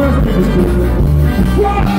One.